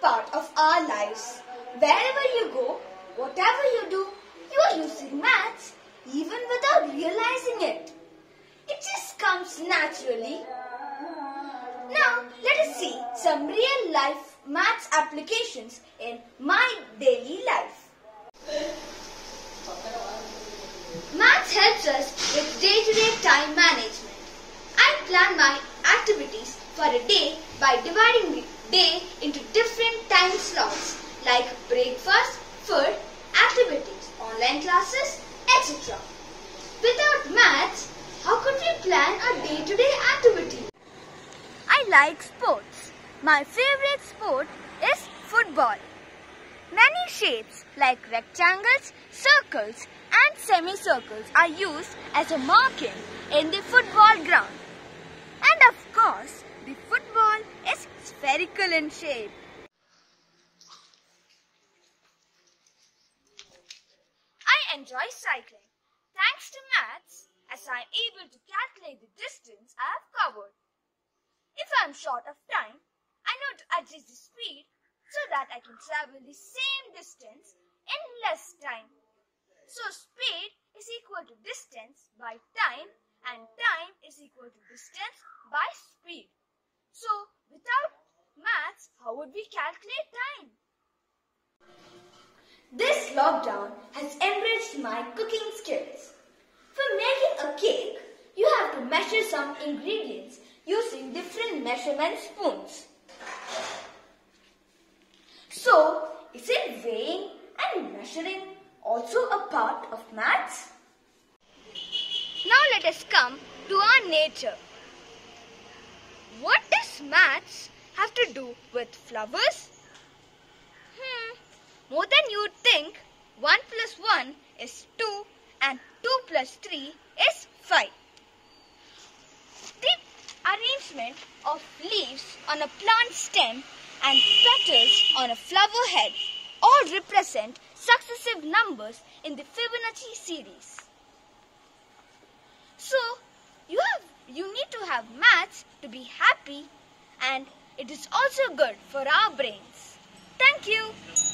part of our lives. Wherever you go, whatever you do, you are using maths even without realizing it. It just comes naturally. Now, let us see some real life maths applications in my daily life. Maths helps us with day-to-day time management. Plan my activities for a day by dividing the day into different time slots like breakfast, food, activities, online classes, etc. Without maths, how could we plan a day-to-day activity? I like sports. My favorite sport is football. Many shapes like rectangles, circles and semicircles are used as a marking in the football ground. Course, the football is spherical in shape. I enjoy cycling. Thanks to maths, as I am able to calculate the distance I have covered. If I am short of time, I know to adjust the speed so that I can travel the same distance in less time. So speed is equal to distance by time and time is equal to distance by speed. So without maths, how would we calculate time? This lockdown has enriched my cooking skills. For making a cake, you have to measure some ingredients using different measurement spoons. So, is it weighing and measuring also a part of maths? Now let us come to our nature. What does maths have to do with flowers? Hmm, more than you'd think, 1 plus 1 is 2 and 2 plus 3 is 5. The arrangement of leaves on a plant stem and petals on a flower head all represent successive numbers in the Fibonacci series. So, you have you need to have maths to be happy and it is also good for our brains. Thank you.